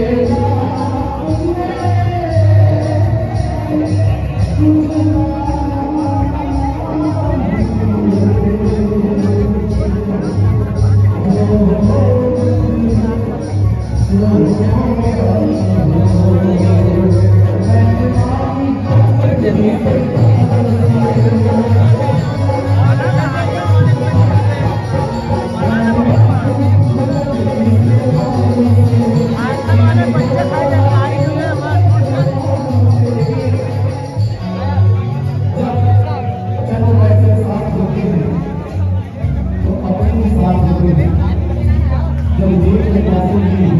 que Thank.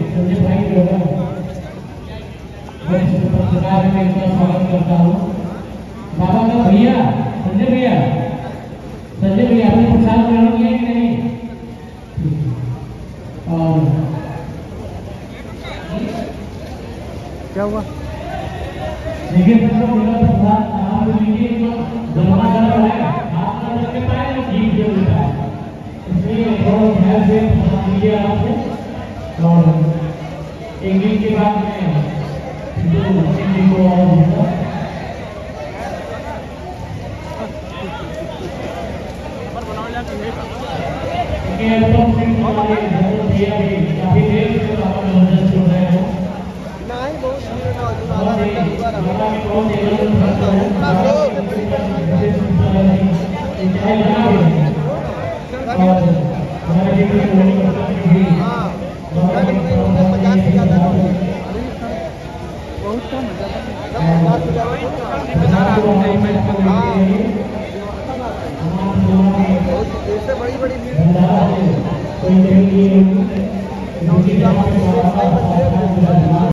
स्वागत करता हूँ बाबा का भैया संजय भैया संजय भैया आपने प्रसाद ग्रहण किया कि नहीं और क्या हुआ? देखिए सबको मेरा प्रसाद आप लीजिए तो गरमा गरम है आप ना रख के पाए ना घी जो होता है इसलिए थोड़ा ध्यान से लीजिए आपसे और दिन के बाद में और हमारे भैया भी पचास से बड़ी बड़ी भीड़ कोई